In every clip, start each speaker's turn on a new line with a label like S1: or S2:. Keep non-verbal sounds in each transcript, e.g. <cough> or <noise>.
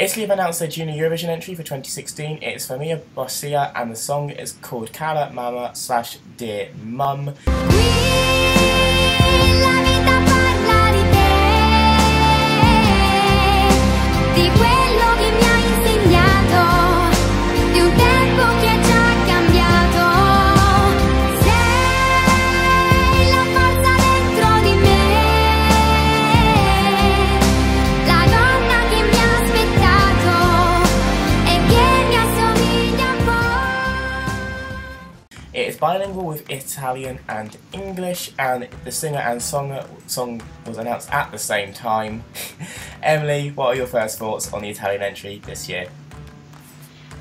S1: Italy have announced their junior Eurovision entry for 2016. It's Fiamma Boccia and the song is called Cara Mamma slash Dear Mum. Bilingual with Italian and English, and the singer and song song was announced at the same time. <laughs> Emily, what are your first thoughts on the Italian entry this year?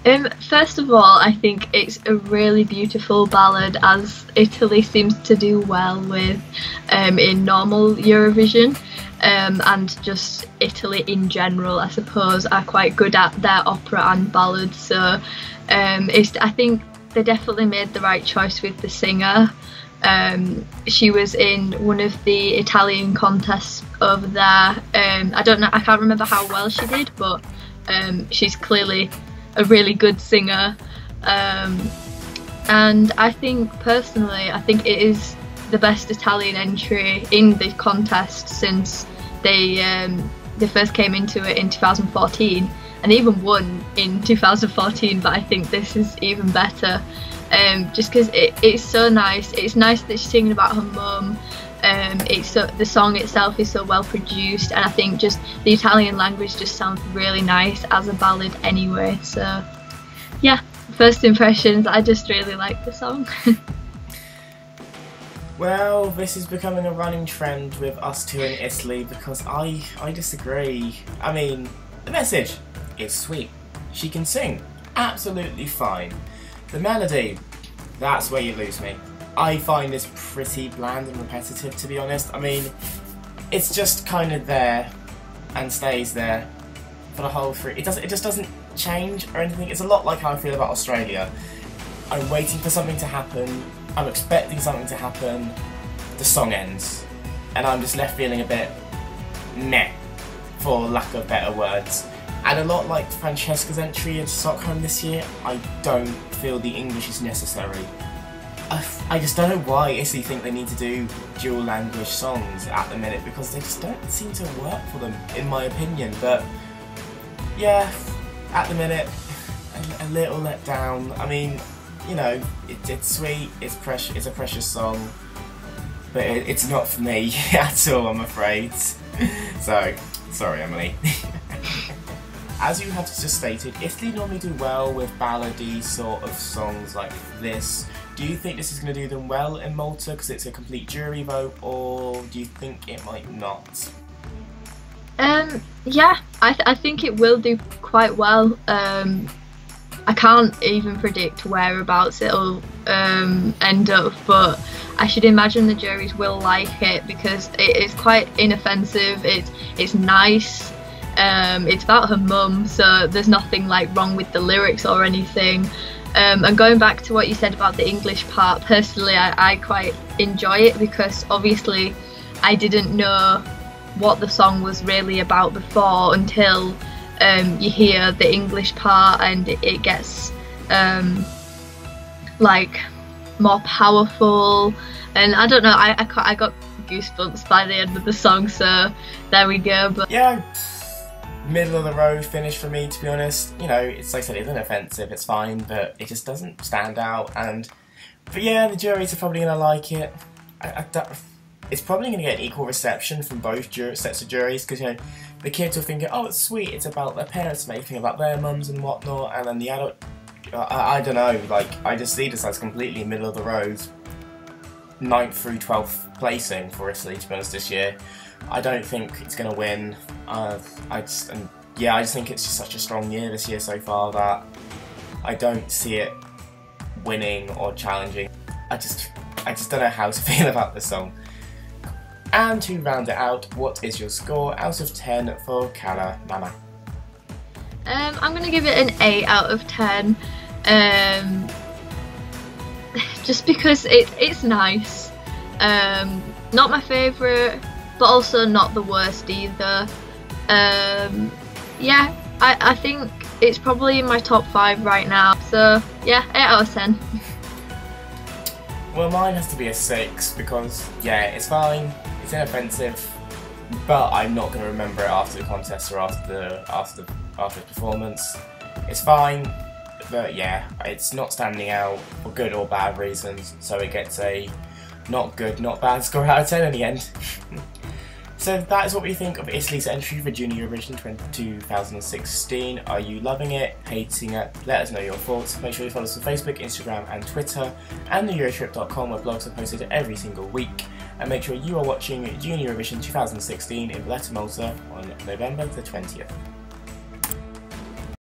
S2: Um, first of all, I think it's a really beautiful ballad, as Italy seems to do well with um, in normal Eurovision, um, and just Italy in general, I suppose, are quite good at their opera and ballads. So, um, I think they definitely made the right choice with the singer. Um, she was in one of the Italian contests over there. Um, I don't know, I can't remember how well she did, but um, she's clearly a really good singer. Um, and I think personally, I think it is the best Italian entry in the contest since they um, they first came into it in 2014 and even won in 2014 but I think this is even better. Um, just because it, it's so nice. It's nice that she's singing about her mum. Um, it's so, the song itself is so well produced and I think just the Italian language just sounds really nice as a ballad anyway. So yeah first impressions. I just really like the song. <laughs>
S1: Well, this is becoming a running trend with us two in Italy because I I disagree. I mean, the message is sweet. She can sing, absolutely fine. The melody, that's where you lose me. I find this pretty bland and repetitive to be honest. I mean, it's just kind of there and stays there for the whole three. It doesn't. It just doesn't change or anything. It's a lot like how I feel about Australia. I'm waiting for something to happen. I'm expecting something to happen. The song ends, and I'm just left feeling a bit meh, for lack of better words. And a lot like Francesca's entry into Stockholm this year, I don't feel the English is necessary. I, I just don't know why Italy think they need to do dual language songs at the minute because they just don't seem to work for them, in my opinion. But yeah, at the minute, a, a little let down. I mean, you know, it, it's sweet, it's precious, it's a precious song, but it, it's not for me <laughs> at all, I'm afraid. <laughs> so, sorry, Emily. <laughs> As you have just stated, Italy normally do well with ballady sort of songs like this. Do you think this is going to do them well in Malta because it's a complete jury vote, or do you think it might not?
S2: Um, yeah, I, th- I think it will do quite well. Um, I can't even predict whereabouts it'll um, end up, but I should imagine the juries will like it because it is quite inoffensive. It's it's nice. Um, it's about her mum, so there's nothing like wrong with the lyrics or anything. Um, and going back to what you said about the English part, personally, I, I quite enjoy it because obviously I didn't know what the song was really about before until um, you hear the English part and it, gets um, like more powerful. And I don't know, I, I, I got goosebumps by the end of the song, so there we go. But
S1: Yeah, middle of the road finish for me, to be honest. You know, it's like I said, it's inoffensive, it's fine, but it just doesn't stand out. And but yeah, the juries are probably gonna like it. I, I it's probably going to get an equal reception from both sets of juries because you know the kids will think, oh, it's sweet, it's about their parents making about their mums and whatnot, and then the adult, I, I don't know, like I just see this as completely middle of the road, 9th through twelfth placing for Italy to be honest this year. I don't think it's going to win. Uh, I just and yeah, I just think it's just such a strong year this year so far that I don't see it winning or challenging. I just I just don't know how to <laughs> feel about the song. And to round it out, what is your score out of 10 for Cara Mamma?
S2: Um, I'm gonna give it an 8 out of 10. Um, just because it, it's nice. Um, not my favourite, but also not the worst either. Um, yeah, I, I think it's probably in my top five right now. So yeah, eight out of ten.
S1: Well, mine has to be a six because yeah, it's fine. It's inoffensive, but I'm not going to remember it after the contest or after the after the after the performance. It's fine, but yeah, it's not standing out for good or bad reasons. So it gets a not good, not bad <laughs> score out of ten in the end. <laughs> So that is what we think of Italy's entry for Junior Eurovision 2016. Are you loving it, hating it? Let us know your thoughts. Make sure you follow us on Facebook, Instagram and Twitter and the Eurotrip.com where blogs are posted every single week. And make sure you are watching Junior Eurovision 2016 in Valletta, Malta on November the 20th.